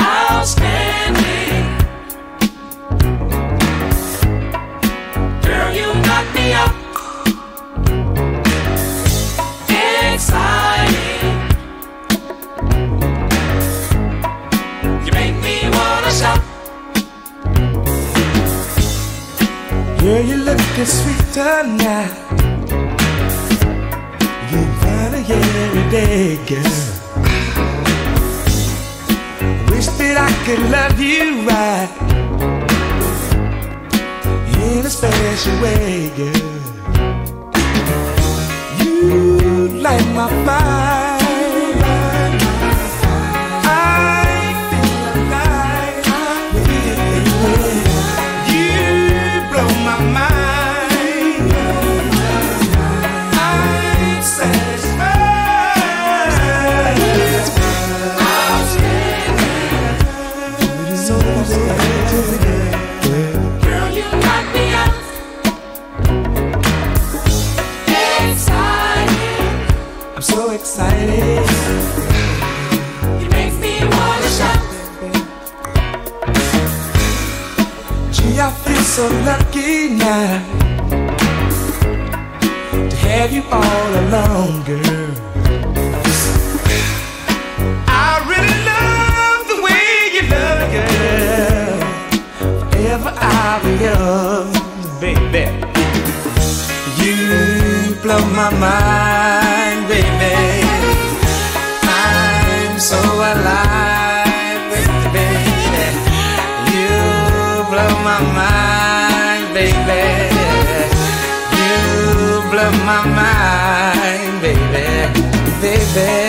Outstanding. Girl, you knock me up. Exciting. You make me wanna shout. Girl, you looking sweet now. You find it every day, girl. Could love you right in a special way, girl. You light my fire. So lucky now to have you all along, girl. I really love the way you love, girl. Forever I'll be yours, baby. You blow my mind, baby. You blow my mind, baby. You blow my mind, baby. Baby,